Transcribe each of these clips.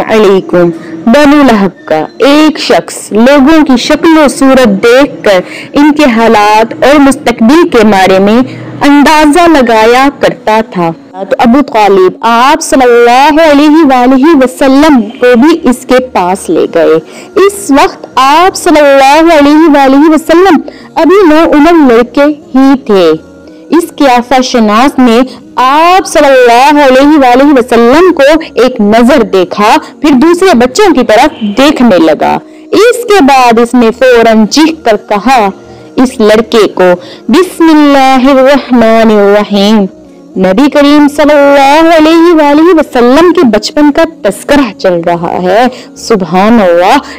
अलैकुम बनु लहब का एक शख्स लोगों की शक्ल सूरत देखकर इनके हालात और मुस्तकबिल के बारे में अंदाज़ा लगाया करता था। तो अबू तालिब, आप सल्लल्लाहु अलैहि वसल्लम को भी इसके पास ले गए। इस वक्त आप सल्लल्लाहु अलैहि वसल्लम अभी नौ उम्र लड़के ही थे। इस किया शनास ने आप सल्लल्लाहु वसल्लम को एक नज़र देखा, फिर दूसरे बच्चों की तरफ़ देखने लगा। इसके बाद इसने फ़ौरन चीख कर कहा, इस लड़के को बिस्मिल्लाहिर्रहमानिर्रहीम। नबी करीम वसल्लम के बचपन का तस्करा चल रहा है। सुबह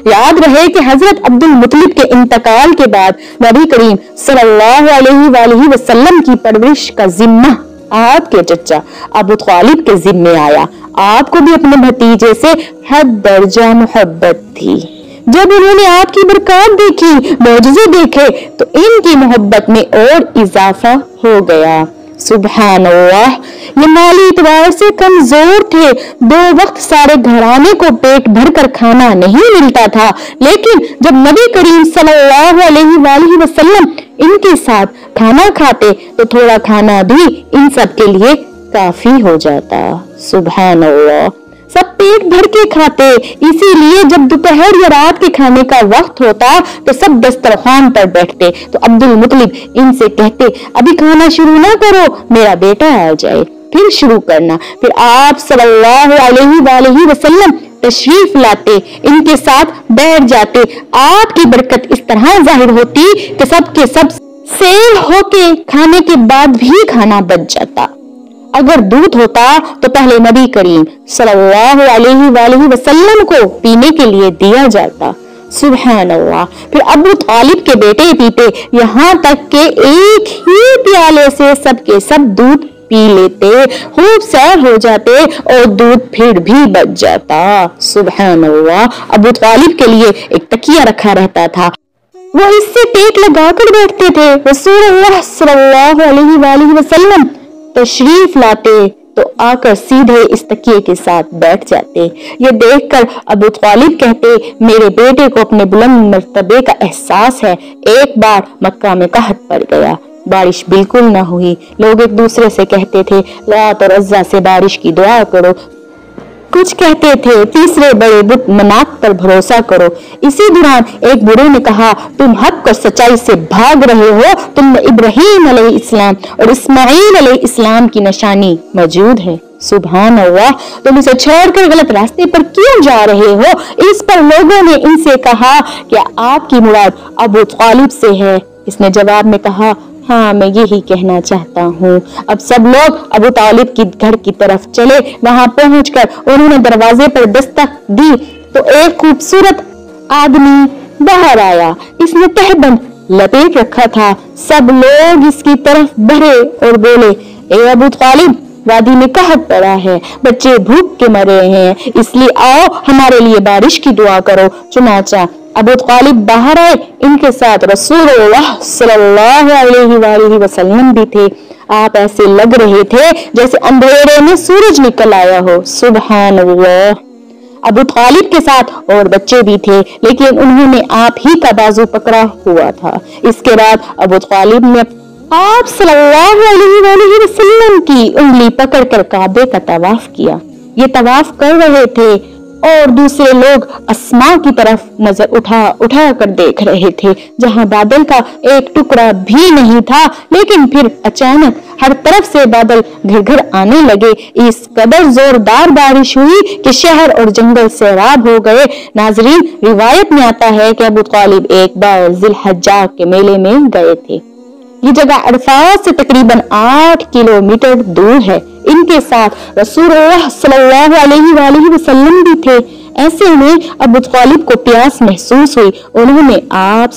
याद रहे कि हज़रत अब्दुल मुतलिब के इंतकाल के बाद नबी करीम सल्लल्लाहु वसल्लम की परवरिश का जिम्मा आपके चचा अबू तालिब के जिम्मे आया। आपको भी अपने भतीजे से हद दर्जा मोहब्बत थी। जब उन्होंने आपकी बरकत देखी मोजे देखे तो इनकी मोहब्बत में और इजाफा हो गया। सुबहान ये माली इतवार से कमज़ोर थे। दो वक्त सारे घराने को पेट भर कर खाना नहीं मिलता था। लेकिन जब नबी करीम सल्लल्लाहु अलैहि वसल्लम इनके साथ खाना खाते तो थोड़ा खाना भी इन सब के लिए काफ़ी हो जाता। सुबहान अल्लाह सब पेट भर के खाते। इसीलिए जब दोपहर या रात के खाने का वक्त होता तो सब दस्तरखान पर बैठते। तो अब्दुल मुतलिब इनसे कहते, अभी खाना शुरू ना करो, मेरा बेटा आ जाए। फिर शुरू करना। फिर आप सल्लल्लाहु अलैहि वसल्लम तशरीफ़ लाते, इनके साथ बैठ जाते। आपकी बरकत इस तरह ज़ाहिर होती कि सबके सब सेल होके खाने के बाद भी खाना बच जाता। अगर दूध होता तो पहले नबी करीम सल्लल्लाहु अलैहि वसल्लम को पीने के लिए दिया जाता। अल्लाह फिर अबू तालिब के बेटे पीते। यहाँ तक के एक ही प्याले से सबके सब दूध पी लेते, खूब सैर हो जाते और दूध फिर भी बच जाता। अल्लाह अबू तालिब के लिए एक तकिया रखा रहता था। वो इससे टेक लगाकर बैठते थे। रसूल सल्लल्लाहु अलैहि वसल्लम तशरीफ़ लाते तो आकर सीधे इस तकिए के साथ बैठ जाते। ये देखकर अबू तालिब कहते, मेरे बेटे को अपने बुलंद मर्तबे का एहसास है। एक बार मक्का में कहत पड़ गया। बारिश बिल्कुल न हुई। लोग एक दूसरे से कहते थे लात और अज्जा से बारिश की दुआ करो। कुछ कहते थे, तीसरे बड़े बुत मनाक पर भरोसा करो। इसी दौरान एक बुढ़े ने कहा, तुम हक और सच्चाई से भाग रहे हो। तुम इब्राहिम इस्लाम और इस्माइल इस्लाम की निशानी मौजूद है। सुबहान अल्लाह तुम इसे छोड़कर गलत रास्ते पर क्यों जा रहे हो? इस पर लोगों ने इनसे कहा कि आपकी मुराद अबू तालिब से है। इसने जवाब में कहा हाँ मैं यही कहना चाहता हूँ। अब सब लोग अबू तालिब की घर की तरफ़ चले, वहाँ पहुंचकर उन्होंने दरवाजे पर दस्तक दी तो एक खूबसूरत आदमी बाहर आया। इसने तहबंद लपेट रखा था। सब लोग इसकी तरफ़ बढ़े और बोले, ए अबू तालिब, वादी में कहत पड़ा है, बच्चे भूख के मरे हैं, इसलिए आओ, हमारे लिए बारिश की दुआ करो। चुनाचा अबू तालिब बाहर आए। इनके साथ रसूल वसल्लम भी थे। आप ऐसे लग रहे थे जैसे अंधेरे में सूरज निकल आया हो। सुबहान अबू तालिब के साथ और बच्चे भी थे, लेकिन उन्होंने आप ही का बाजू पकड़ा हुआ था। इसके बाद अबू तालिब ने आप सल्लल्लाहु वसल्लम की उंगली पकड़कर काबे का तवाफ किया। ये तवाफ कर रहे थे और दूसरे लोग आसमां की तरफ़ नज़र उठा उठा कर देख रहे थे, जहाँ बादल का एक टुकड़ा भी नहीं था। लेकिन फिर अचानक हर तरफ़ से बादल घिर घर आने लगे। इस कदर जोरदार बारिश हुई कि शहर और जंगल सैराब हो गए। नाजरीन, रिवायत में आता है कि अबू तालिब एक बार जिल के मेले में गए थे। ये जगह अरफात से तकरीबन आठ किलोमीटर दूर है। इनके साथ रसूल वसल्लम भी थे। ऐसे में अबू तालिब को प्यास महसूस हुई। उन्होंने आप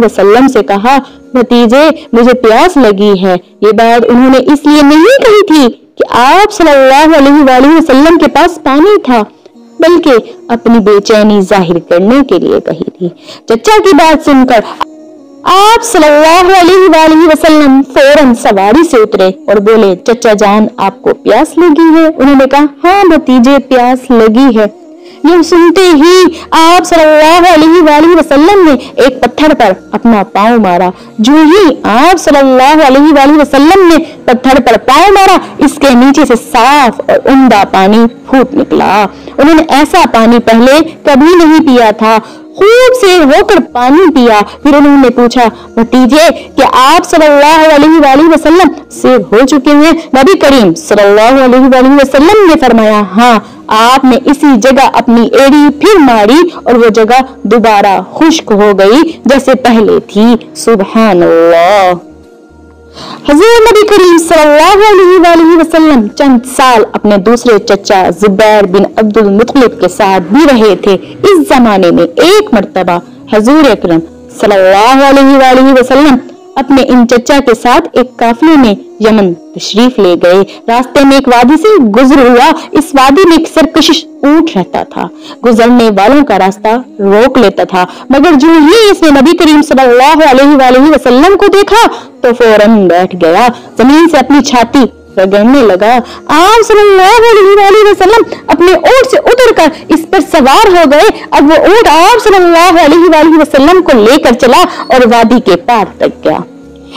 वसल्लम से कहा भतीजे मुझे प्यास लगी है। ये बात उन्होंने इसलिए नहीं कही थी कि आप वसल्लम के पास पानी था, बल्कि अपनी बेचैनी ज़ाहिर करने के लिए कही थी। चचा की बात सुनकर आप सल्लल्लाहु अलैहि वसल्लम फ़ौरन सवारी से उतरे और बोले, चचा जान, आपको प्यास लगी है? उन्होंने कहा हाँ भतीजे, प्यास लगी है। ये सुनते ही आप सल्लल्लाहु अलैहि वसल्लम ने एक पत्थर पर अपना पाँव मारा। जो ही आप सल्लल्लाहु अलैहि वसल्लम ने पत्थर पर पाँव मारा, इसके नीचे से साफ़ और उमदा पानी फूट निकला। उन्होंने ऐसा पानी पहले कभी नहीं पिया था। खूब से होकर पानी पिया। फिर उन्होंने पूछा, भतीजे कि आप सल्लल्लाहु अलैहि वसल्लम से हो चुके हैं? नबी करीम सल्लल्लाहु अलैहि वसल्लम ने फरमाया हाँ आपने इसी जगह अपनी एड़ी फिर मारी और वो जगह दोबारा खुश्क हो गई, जैसे पहले थी। सुबह अल्लाह हज़रत नबी करीम सल्लल्लाहु अलैहि वसल्लम चंद साल अपने दूसरे चचा जुबैर बिन अब्दुल मुतलिब के साथ भी रहे थे। इस जमाने में एक मरतबा हजूर अकरम सल्लल्लाहु अलैहि वसल्लम अपने इन चचा के साथ एक काफिले में यमन तशरीफ़ ले गए। रास्ते में एक वादी से गुजर हुआ। इस वादी में एक सरकशिश ऊँट रहता था। गुजरने वालों का रास्ता रोक लेता था। मगर जो ही इसने नबी करीम सल्लल्लाहु अलैहि वसल्लम को देखा तो फ़ौरन बैठ गया। ज़मीन से अपनी छाती रगड़ने लगा, आप सल्लल्लाहु अलैहि वसल्लम अपने ऊँट से उतरकर इस पर सवार हो गए, अब वो ऊँट आप सल्लल्लाहु अलैहि वसल्लम को लेकर चला और वादी के पार तक गया।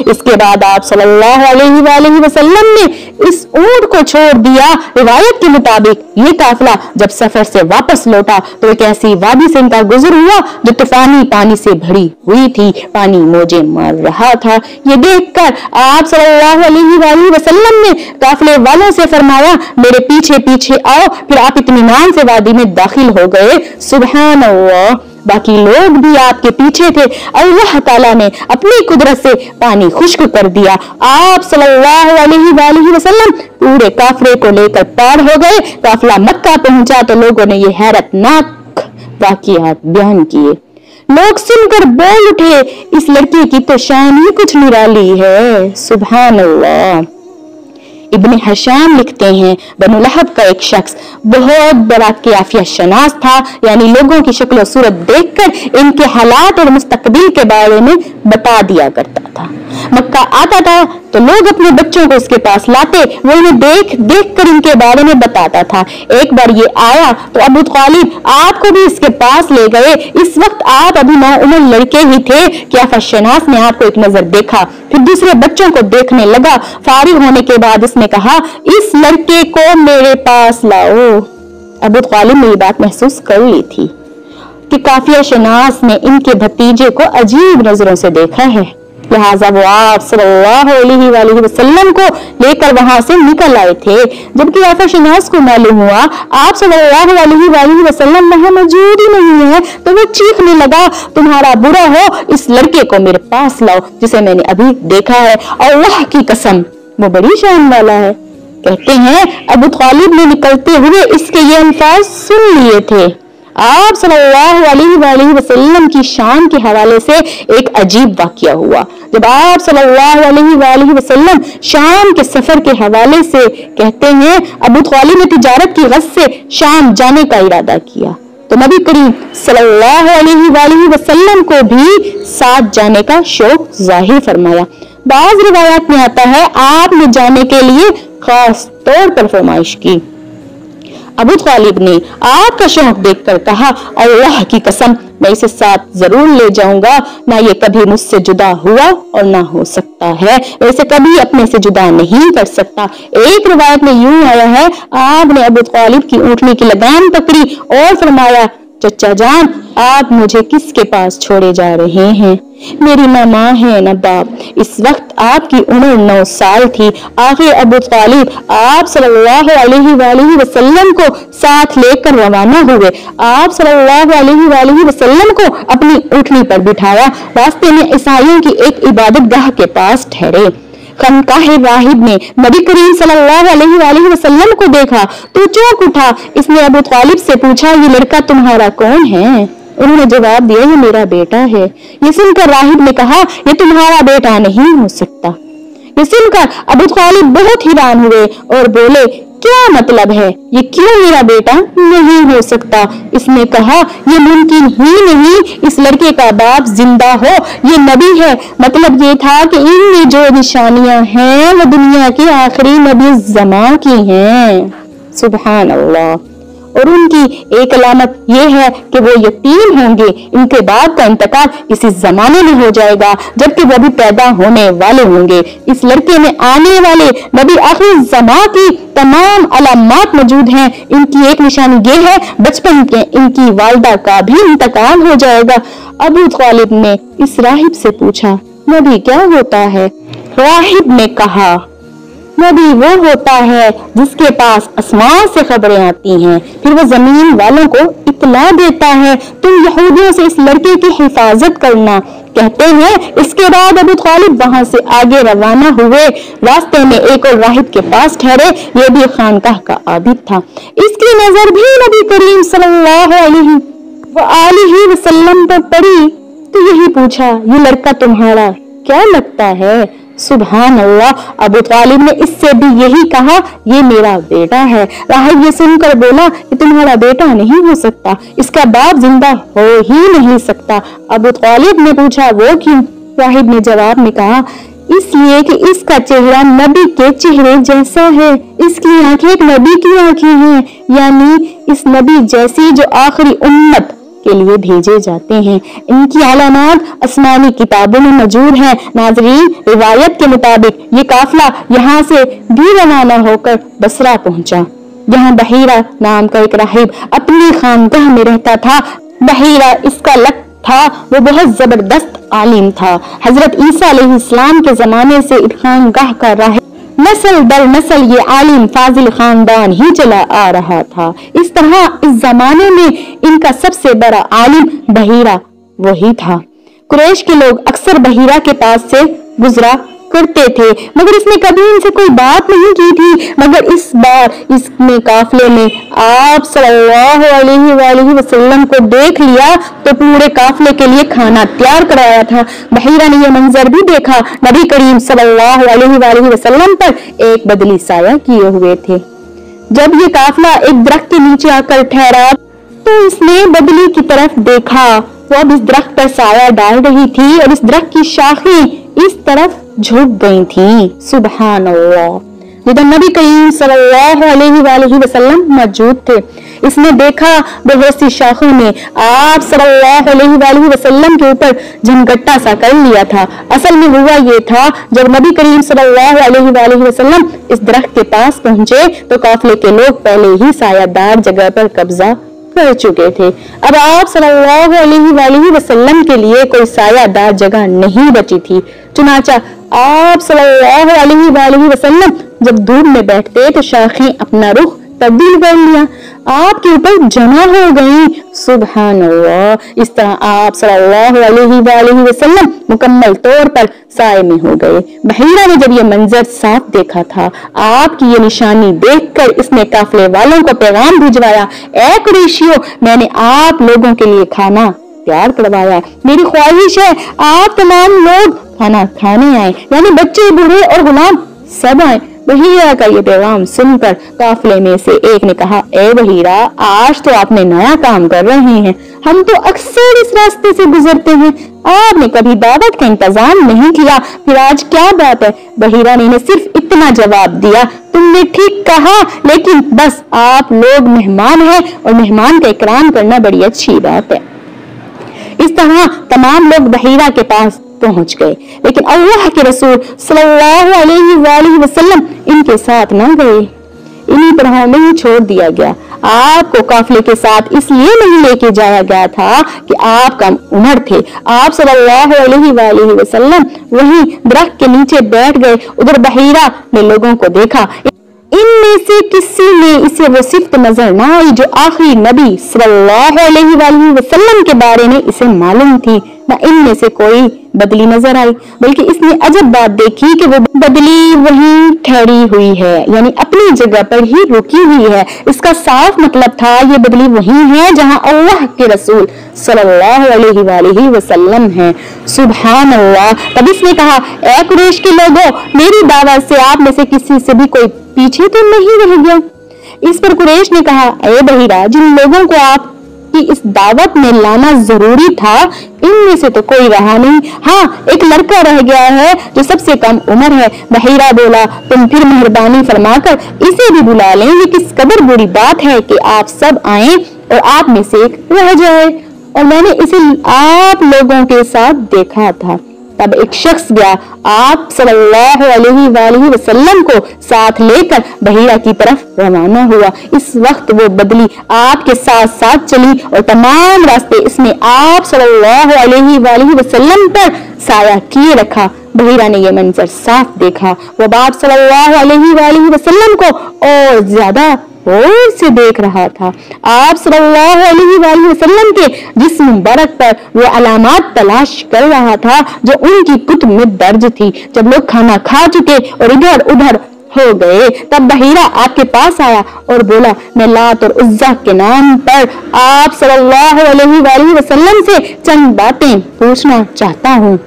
इसके बाद आप सल्लल्लाहु अलैहि वसल्लम ने इस ऊँट को छोड़ दिया। रिवायत के मुताबिक ये काफिला जब सफ़र से वापस लौटा तो एक ऐसी वादी से इनका गुजर हुआ जो तूफानी पानी से भरी हुई थी। पानी मोजे मार रहा था। ये देखकर आप सल्लल्लाहु वसल्लम ने काफिले वालों से फरमाया, मेरे पीछे पीछे आओ, फिर आप इतमान से वादी में दाखिल हो गए। सुबह बाकी लोग भी आपके पीछे थे। अल्लाह ताला ने अपनी कुदरत से पानी खुश्क कर दिया। आप सल्लल्लाहु अलैहि वसल्लम पूरे काफरे को लेकर पार हो गए। काफला मक्का पहुँचा तो लोगों ने ये हैरतनाक वाकियात बयान किए। लोग सुनकर बोल उठे, इस लड़की की तो शान ही कुछ निराली है। सुबह अल्लाह इब्ने हशाम लिखते हैं, बनु लहब का एक शख्स। बहुत बड़ा कियाफिया शनास था, यानी लोगों की शक्ल सूरत देखकर इनके हालात और मुस्तकबिल के बारे में बता दिया करता था। मक्का आता था तो लोग अपने बच्चों को इसके पास लाते, वो इन्हें देख देख कर इनके बारे में बताता था। एक बार ये आया तो अबू तालिब आपको भी इसके पास ले गए। इस वक्त आप अभी नौ उम्र लड़के ही थे। क्या फशनास ने आपको एक नज़र देखा, फिर दूसरे बच्चों को देखने लगा। फारिग होने के बाद इसने कहा, इस लड़के को मेरे पास लाओ। अबू तालिब ने ये बात महसूस कर ली थी कि काफिया शनास ने इनके भतीजे को अजीब नज़रों से देखा है। लिहाजा वो आप सल्लल्लाहु वसल्लम को लेकर वहाँ से निकल आए थे, जबकि आफा शनास को मालूम हुआ, आप सल्लल्लाहु वसल्लम वहाँ मौजूद ही नहीं है तो वो चीखने लगा, तुम्हारा बुरा हो, इस लड़के को मेरे पास लाओ, जिसे मैंने अभी देखा है, अल्लाह की कसम। वो बड़ी शान वाला है। कहते हैं, अबू तालिब ने निकलते हुए इसके ये अल्फाज सुन लिए थे। आप सल्लल्लाहु अलैहि वसल्लम की शान के हवाले से एक अजीब वाक्य हुआ। जब आप सल्लल्लाहु अलैहि वसल्लम शाम के सफ़र के हवाले से कहते हैं, अबू तालिब ने तिजारत की गज से शाम जाने का इरादा किया। तो नबी करीम सल्लल्लाहु अलैहि वसल्लम को भी साथ जाने का शौक ज़ाहिर फरमाया। बाज रिवायात में आता है, आपने जाने के लिए खास तौर पर फरमाइश की। अबू तालिब ने आपका शौक देखकर कहा, अल्लाह की कसम, मैं इसे साथ ज़रूर ले जाऊँगा, ना ये कभी मुझसे जुदा हुआ और ना हो सकता है। वैसे कभी अपने से जुदा नहीं कर सकता। एक रिवायत में यूँ आया है, आपने अबू तालिब की ऊँटनी की लगाम पकड़ी और फरमाया चचा जान, आप मुझे किसके पास छोड़े जा रहे हैं? मेरी न माँ है, न बाप। इस वक्त आपकी उम्र नौ साल थी। आखिर अबू तालिब, आप सल्लल्लाहु अलैहि वसल्लम को साथ लेकर रवाना हुए। आप सल्लल्लाहु अलैहि वसल्लम को अपनी उठनी पर बिठाया। रास्ते में ईसाइयों की एक इबादत गाह के पास ठहरे। खनकाह राहिब ने नबी करीम सल्लल्लाहु वसल्लम को देखा तो चौंक उठा। इसने अबू तालिब से पूछा, ये लड़का तुम्हारा कौन है? उन्होंने जवाब दिया, ये मेरा बेटा है। ये सुनकर राहिब ने कहा, ये तुम्हारा बेटा नहीं हो सकता। ये सुनकर अबू खालिद बहुत हैरान हुए और बोले, क्या मतलब है? ये क्यों मेरा बेटा नहीं हो सकता? इसने कहा, ये मुमकिन ही नहीं, इस लड़के का बाप ज़िंदा हो, ये नबी है। मतलब ये था कि इनमें जो निशानियाँ हैं, वो दुनिया के आखिरी नबी जमा की हैं। सुबहान अल्लाह। और उनकी एक अलामत ये है कि वो यतीम होंगे, इनके बाद का इंतकाल इसी जमाने में हो जाएगा, जबकि वो भी पैदा होने वाले होंगे। इस लड़के में आने वाले नबी आखिर जमा की तमाम अलामत मौजूद हैं। इनकी एक निशानी ये है, बचपन के इनकी वालदा का भी इंतकाल हो जाएगा। अबू खालिद ने इस राहिब से पूछा, नबी, क्या होता है? राहिब ने कहा नबी वो होता है जिसके पास आसमान से खबरें आती हैं। फिर वो ज़मीन वालों को इतला देता है। तुम यहूदियों से इस लड़के की हिफाजत करना। कहते हैं, इसके बाद अबू खालिद वहाँ से आगे रवाना हुए। रास्ते में एक और राहिब के पास ठहरे। ये भी खानकाह का आबिद था। इसकी नज़र भी नबी करीम सल्लल्लाहु वसल्लम पर पड़ी। तो यही पूछा, ये लड़का तुम्हारा क्या लगता है? सुबहान अल्लाह अबू तालिब ने इससे भी यही कहा, ये मेरा बेटा है। राहिब ये सुनकर बोला कि तुम्हारा बेटा नहीं हो सकता, इसका बाप ज़िंदा हो ही नहीं सकता। अबू तालिब ने पूछा, वो क्यों? राहिब ने जवाब में कहा, इसलिए कि इसका चेहरा नबी के चेहरे जैसा है। इसकी आँखें एक नबी की आँखें हैं, यानी इस नबी जैसी जो आखिरी उम्मत के लिए भेजे जाते हैं। इनकी आलामात आसमानी किताबों में मौजूद है। नाजरीन, रिवायत के मुताबिक ये काफिला यहाँ से भी रवाना होकर बसरा पहुँचा। यहाँ बहीरा नाम का एक राहिब अपनी खानगाह में रहता था। बहीरा इसका लक था, वो बहुत ज़बरदस्त आलिम था। हज़रत ईसा इस्लाम के जमाने से खानगाह का राहिब नस्ल दर नसल ये आलिम फाजिल खानदान ही चला आ रहा था। इस तरह इस जमाने में इनका सबसे बड़ा आलिम बहीरा वही था। कुरैश के लोग अक्सर बहीरा के पास से गुजरा करते थे, मगर इसने कभी इनसे कोई बात नहीं की थी। मगर इस बार, इसने काफले में आप सल्लल्लाहु अलैहि वसल्लम को देख लिया तो पूरे काफले के लिए खाना तैयार कराया था। बहीरा ने यह मंजर भी देखा। नबी करीम सल्लल्लाहु अलैहि वसल्लम पर एक बदली साया किए हुए थे। जब ये काफला एक दरख्त के नीचे आकर ठहरा तो इसने बदली की तरफ़ देखा। वो अब इस दरख्त पर साया डाल रही थी और इस दरख्त की शाखें इस तरफ़ झुक गई थी। सुबहान जिधर नबी करीम सल्लल्लाहु वसल्लम मौजूद थे, इसने देखा बहुत शाखों ने आप सल्लल्लाहु वसल्लम के ऊपर झमगट्टा सा कर लिया था। असल में हुआ ये था, जब नबी करीम सल्लल्लाहु वसल्लम इस दरख्त के पास पहुँचे तो काफले के लोग पहले ही सायादार जगह पर कब्जा कर चुके थे। अब आप सल्लल्लाहु वसल्लम के लिए कोई सायादार जगह नहीं बची थी। चुनाचा, आप सल्लल्लाहु वसल्लम जब धूप में बैठते तो शाखें अपना रुख तब्दील कर लिया। आपके ऊपर जमा हो गई। सुबहान इस तरह आप सल्लल्लाहु वसल्लम मुकम्मल तौर पर साय में हो गए। बहीरा ने जब ये मंजर साफ़ देखा था, आपकी ये निशानी देखकर इसने काफले वालों को पैगाम भिजवाया, ए कुरेशियो, मैंने आप लोगों के लिए खाना तैयार करवाया। मेरी ख्वाहिश है, आप तमाम लोग खाना खाने आए, यानी बच्चे, बूढ़े और गुलाम सब आए। बहीरा का ये पैगाम सुनकर काफले में से एक ने कहा, ए बहीरा आज तो आपने नया काम कर रहे हैं। हम तो अक्सर इस रास्ते से गुजरते हैं। आपने कभी दावत का इंतज़ाम नहीं किया। फिर आज क्या बात है? बहीरा ने सिर्फ़ इतना जवाब दिया, तुमने ठीक कहा, लेकिन बस आप लोग मेहमान हैं और मेहमान का इकराम करना बड़ी अच्छी बात है। इस तरह तमाम लोग बहीरा के पास पहुँच गए। लेकिन अल्लाह के रसूल सल्लल्लाहु अलैहि वसल्लम इनके साथ न गए। इन्हीं तरह ही छोड़ दिया गया। आपको काफले के साथ इसलिए नहीं लेके जाया गया था कि आप कम उम्र थे। आप सल्लल्लाहु अलैहि वसल्लम वहीं दरख्त के नीचे बैठ गए, उधर बहीरा ने लोगों को देखा। इनमें से किसी में इसे वो सिफ्त नज़र ना आई जो आखिरी नबी सल्लल्लाहु अलैहि वसल्लम के बारे में इसे मालूम थी। न इनमें से कोई बदली नज़र आई, बल्कि इसने अजब बात देखी कि वो बदली वहीं ठहरी हुई है, यानी अपनी जगह पर ही रुकी हुई है। इसका साफ़ मतलब था, ये बदली वहीं है जहाँ अल्लाह के रसूल सल्लल्लाहु अलैहि वसल्लम है। सुबहान अल्लाह तब इसने कहा, ए कुरेश के लोगों, मेरी दावत से आप में से किसी से भी कोई पीछे तो नहीं रह गया? इस पर कुरेश ने कहा, ए बहिरा, जिन लोगों को आप कि इस दावत में लाना ज़रूरी था, इनमें से तो कोई रहा नहीं। हाँ एक लड़का रह गया है जो सबसे कम उम्र है। बहिरा बोला, तुम फिर मेहरबानी फरमाकर इसे भी बुला लें। ये किस कदर बुरी बात है कि आप सब आए और आप में से एक रह जाए। और मैंने इसे आप लोगों के साथ देखा था। तब एक शख्स गया आप सल्लल्लाहु अलैहि वसल्लम को साथ लेकर बहिरा की तरफ़ रवाना हुआ। इस वक्त वो बदली आपके साथ साथ चली और तमाम रास्ते इसने आप सल्लल्लाहु अलैहि वसल्लम पर साया किए रखा। बहिरा ने यह मंजर साफ़ देखा। वो बाप सल्लल्लाहु अलैहि वसल्लम को और ज़्यादा गौर से देख रहा था। आप सल्लल्लाहु अलैहि वसल्लम के जिस्म मुबारक पर वो अलामत तलाश कर रहा था, जो उनकी कुतुब में दर्ज थी। जब लोग खाना खा चुके और इधर उधर हो गए, तब बहीरा आपके पास आया और बोला, मैं लात और उज्जा के नाम पर आप सल्लल्लाहु अलैहि वसल्लम से चंद बातें पूछना चाहता हूँ।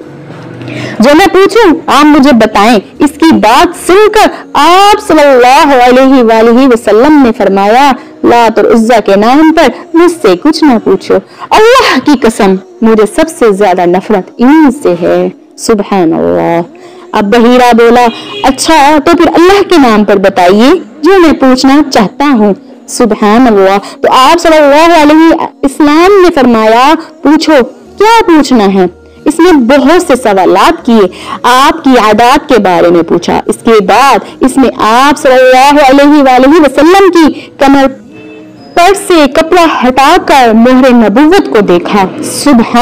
जो मैं पूछूँ, आप मुझे बताएँ। इसकी बात सुनकर आप सल्लल्लाहु अलैहि वसल्लम ने फरमाया, लात और उज्जा के नाम पर मुझसे कुछ ना पूछो। अल्लाह की कसम, मुझे सबसे ज़्यादा नफरत इनसे है। सुबह अल्लाह अब बहीरा बोला अच्छा तो फिर अल्लाह के नाम पर बताइए, जो मैं पूछना चाहता हूँ। सुबह अल्लाह तो आप सल्लल्लाहु अलैहि इस्लाम ने फरमाया, पूछो, क्या पूछना है? इसने बहुत से सवाल किए। आपकी आदात के बारे में पूछा। इसके बाद इसने आप सल्लल्लाहु अलैहि वसल्लम की कमर पर से कपड़ा हटाकर मोहर नबूवत को देखा। सुबह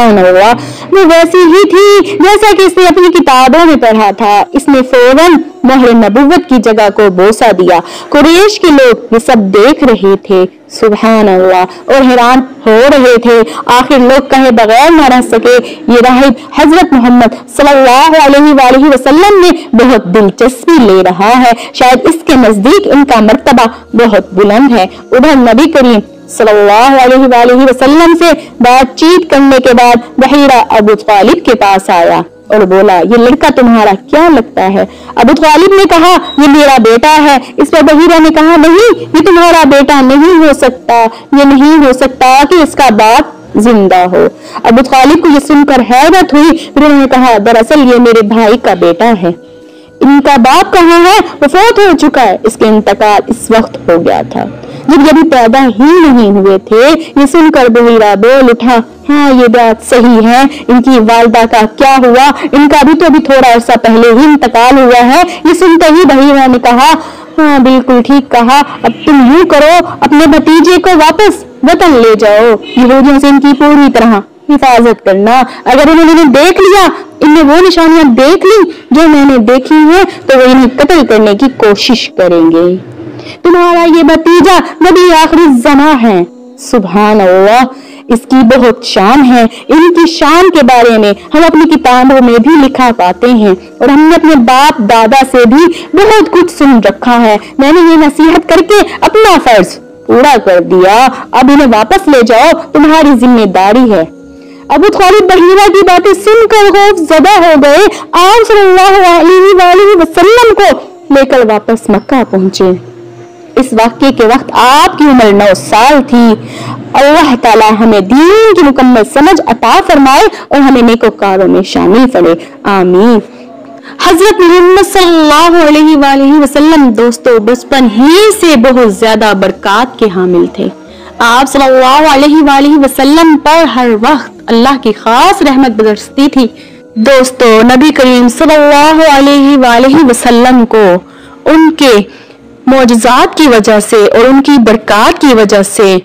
वो वैसी ही थी जैसा कि इसने अपनी किताबों में पढ़ा था। इसने फ़ौरन मोहर नबूवत की जगह को बोसा दिया। कुरेश के लोग ये सब देख रहे थे। सुबहान अल्लाह और हैरान हो रहे थे। आखिर लोग कहे बगैर न रह सके, ये राहिब हज़रत मोहम्मद सल्लल्लाहु अलैहि वसल्लम में बहुत दिलचस्पी ले रहा है। शायद इसके नज़दीक इनका मर्तबा बहुत बुलंद है। उधर नबी करीम सल्लल्लाहु अलैहि वसल्लम से बातचीत करने के बाद बहीरा अबू तालिब के पास आया। और बोला, ये लड़का तुम्हारा क्या लगता है? अबू तालिब ने कहा, ये मेरा बेटा है। इस पर बहीरा ने कहा, नहीं, ये तुम्हारा बेटा नहीं हो सकता। ये नहीं हो सकता कि इसका बाप ज़िंदा हो। अबू तालिब को ये सुनकर हैरत हुई। फिर उन्होंने कहा, दरअसल ये मेरे भाई का बेटा है। इनका बाप कहाँ है? वो फौत हो चुका है। इसके इंतकाल इस वक्त हो गया था। जब यदि पैदा ही नहीं हुए थे, ये सुनकर बहीरा बोल उठा हाँ ये बात सही है। इनकी वालदा का क्या हुआ? इनका भी तो अभी थोड़ा अर्सा पहले ही इंतकाल हुआ है। ये सुनते ही बहीरा ने कहा हाँ बिल्कुल ठीक कहा। अब तुम यूँ करो, अपने भतीजे को वापस वतन ले जाओ। यहूदियों से इनकी पूरी तरह हिफाजत करना। अगर इन्होंने देख लिया, इनने वो निशानियाँ देख ली जो मैंने देखी है तो वो इन्हें कत्ल करने की कोशिश करेंगे। तुम्हारा ये भतीजा नबी आखिरी जमा है। सुबह अल्लाह इसकी बहुत शान है। इनकी शान के बारे में हम अपनी किताबों में भी लिखा पाते हैं और हमने अपने बाप दादा से भी बहुत कुछ सुन रखा है। मैंने ये नसीहत करके अपना फ़र्ज़ पूरा कर दिया। अब इन्हें वापस ले जाओ, तुम्हारी ज़िम्मेदारी है। अबू खालिद बहीरा की बातें सुनकर खौफ जदा हो गए। आप सल्लल्लाहु अलैहि वसल्लम को लेकर वापस मक्का पहुँचे। इस वाक्य के वक्त आपकी उम्र नौ साल थी। अल्लाह ताला हमें दीन की मुकम्मल समझ अता फरमाए और हमें नेकोकारों में शामिल करे आमीन। हज़रत मोहम्मद सल्लल्लाहु अलैहि वसल्लम, दोस्तों, बचपन ही से बहुत ज़्यादा बरकत के हामिल थे। आप सल्लल्लाहु अलैहि वसल्लम पर हर वक्त अल्लाह की खास रहमत बरसती थी। दोस्तों, नबी करीम सल्लल्लाहु अलैहि वसल्लम को उनके मोजात की वजह से और उनकी बरकत की वजह से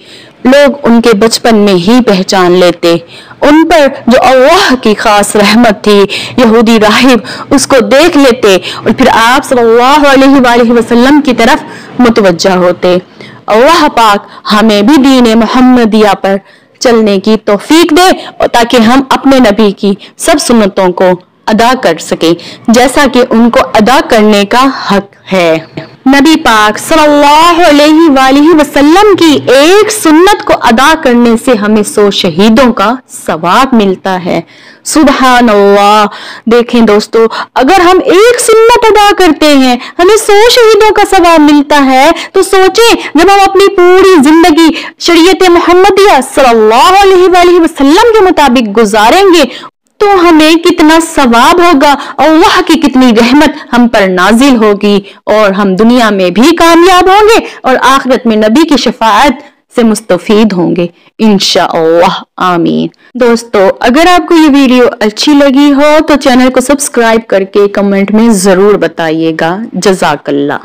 लोग उनके बचपन में ही पहचान लेते। उन पर जो अल्लाह की खास रहमत थी, यहूदी राहिब उसको देख लेते और फिर आप सल्लल्लाहु अलैहि वसल्लम की तरफ़ मुतवजा होते। अल्लाह पाक हमें भी दीन मोहम्मदिया पर चलने की तोफीक दे ताकि हम अपने नबी की सब सुन्नतों को अदा कर सके, जैसा कि उनको अदा करने का हक है। नबी पाक सल्लल्लाहु अलैहि वसल्लम की एक सुन्नत को अदा करने से हमें सौ शहीदों का सवाब मिलता है। सुबह अल्लाह देखें दोस्तों, अगर हम एक सुन्नत अदा करते हैं, हमें सौ शहीदों का सवाब मिलता है तो सोचें, जब हम अपनी पूरी ज़िंदगी शरीयत मोहम्मदिया सल्लल्लाहु अलैहि वसल्लम के मुताबिक गुजारेंगे तो हमें कितना सवाब होगा, अल्लाह की कितनी रहमत हम पर नाजिल होगी और हम दुनिया में भी कामयाब होंगे और आखिरत में नबी की शफात से मुस्तफीद होंगे इनशा आमीन। दोस्तों, अगर आपको ये वीडियो अच्छी लगी हो तो चैनल को सब्सक्राइब करके कमेंट में ज़रूर बताइएगा। जजाकल्ला